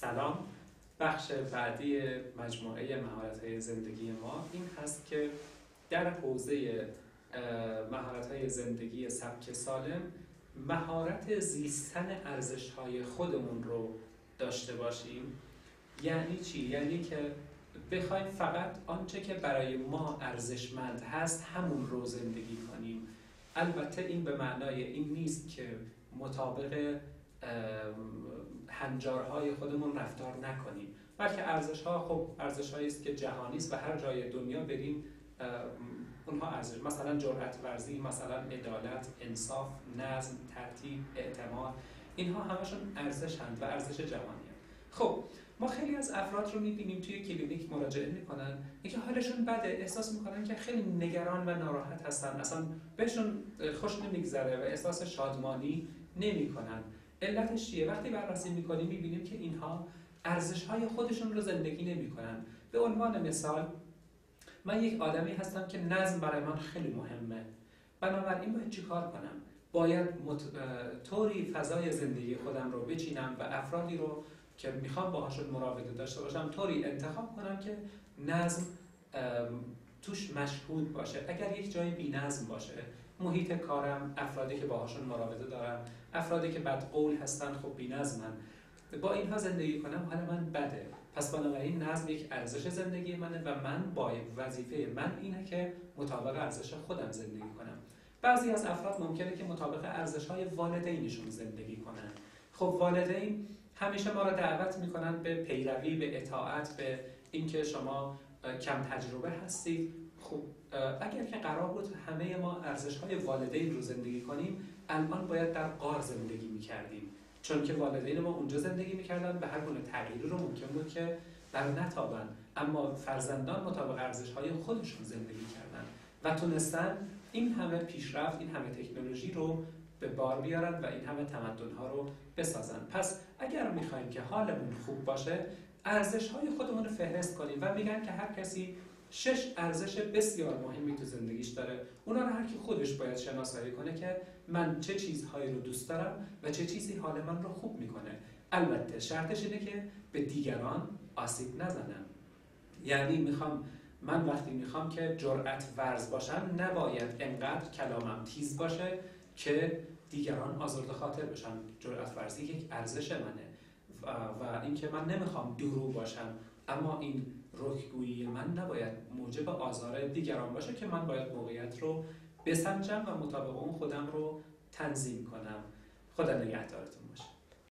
سلام. بخش بعدی مجموعه مهارت زندگی ما این هست که در حوزه مهارت زندگی سبک سالم مهارت زیستن ارزش های خودمون رو داشته باشیم. یعنی چی؟ یعنی که بخوایم فقط آنچه که برای ما ارزشمند هست همون رو زندگی کنیم. البته این به معنای این نیست که مطابق هنجارهای خودمون رفتار نکنیم. بلکه ارزش ها خب ارزش است که جهانی است و هر جای دنیا بریم اونها ارزش. مثلا جرأت ورزی مثلا عدالت انصاف نظم ترتیب اعتماد اینها همشون ارزش هند و ارزش جهانی خب ما خیلی از افراد رو می‌بینیم توی کلینیک مراجعه می‌کنن اینکه حالشون بده. احساس می‌کنن که خیلی نگران و ناراحت هستن. اصلا بهشون خوش نمیگذره و احساس شادمانی نمی‌کنن. علتش چیه؟ وقتی بررسی می‌کنیم می‌بینیم که اینها ارزش های خودشون رو زندگی نمی‌کنن. به عنوان مثال من یک آدمی هستم که نظم برای من خیلی مهمه. بنابراین باید چیکار کنم؟ باید مت... طوری فضای زندگی خودم رو بچینم و افرادی رو که می‌خوام باهاشون مراوده داشته باشم طوری انتخاب کنم که نظم توش مشهود باشه. اگر یک جای بی نظم باشه محیط کارم افرادی که باهاشون مراوده دارم افرادی که بد قول هستن خب بی نظمن با اینها زندگی کنم حال من بده. پس بنابراین نظم یک ارزش زندگی منه و من با وظیفه من اینه که مطابق ارزش خودم زندگی کنم. بعضی از افراد ممکنه که مطابق ارزش های والدینشون زندگی کنن. خب والدین همیشه ما رو دعوت می‌کنن به پیروی به اطاعت به اینکه شما کم تجربه هستید. خب اگر که قرار بود همه ما ارزش های والدین رو زندگی کنیم الان باید در قار زندگی می‌کردیم. چون که والدین ما اونجا زندگی می‌کردن به هر گونه تغییری رو ممکن بود که در نتابن. اما فرزندان مطابق ارزش های خودشون زندگی کردن و تونستن این همه پیشرفت این همه تکنولوژی رو به بار بیارن و این همه تمدن ها رو بسازن. پس اگر می‌خوایم که حالمون خوب باشه ارزش های خودمون رو فهرست کنیم و میگن که هر کسی شش ارزش بسیار مهمی تو زندگیش داره. اونا رو هر کی خودش باید شناسایی کنه که من چه چیزهایی رو دوست دارم و چه چیزی حال من رو خوب می‌کنه. البته شرطش اینه که به دیگران آسیب نزنم. یعنی می‌خوام من وقتی می‌خوام که جرأت ورز باشم نباید انقدر کلامم تیز باشه که دیگران آزرده خاطر بشن. جرأت ورزی یک ارزش منه. و اینکه من نمی‌خوام درو باشم اما این رکگویی من نباید موجب آزار دیگران باشه که من باید موقعیت رو بسنجم و مطابق اون خودم رو تنظیم کنم. خدا نگهدارتون باشه.